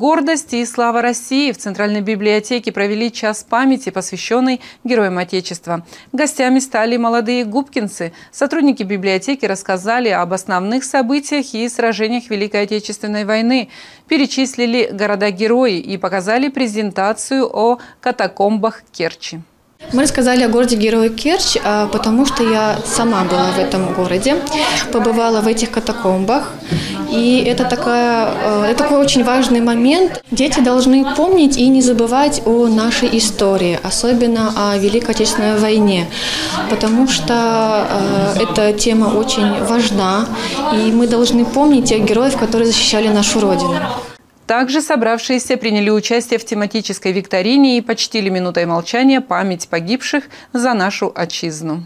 Гордость и слава России в Центральной библиотеке провели час памяти, посвященный Героям Отечества. Гостями стали молодые губкинцы. Сотрудники библиотеки рассказали об основных событиях и сражениях Великой Отечественной войны, перечислили города-герои и показали презентацию о катакомбах Керчи. Мы рассказали о городе Герой Керчь, а, потому что я сама была в этом городе, побывала в этих катакомбах. И это, такая, э, это такой очень важный момент. Дети должны помнить и не забывать о нашей истории, особенно о Великой Отечественной войне, потому что э, эта тема очень важна, и мы должны помнить тех героев, которые защищали нашу Родину. Также собравшиеся приняли участие в тематической викторине и почтили минутой молчания память погибших за нашу отчизну.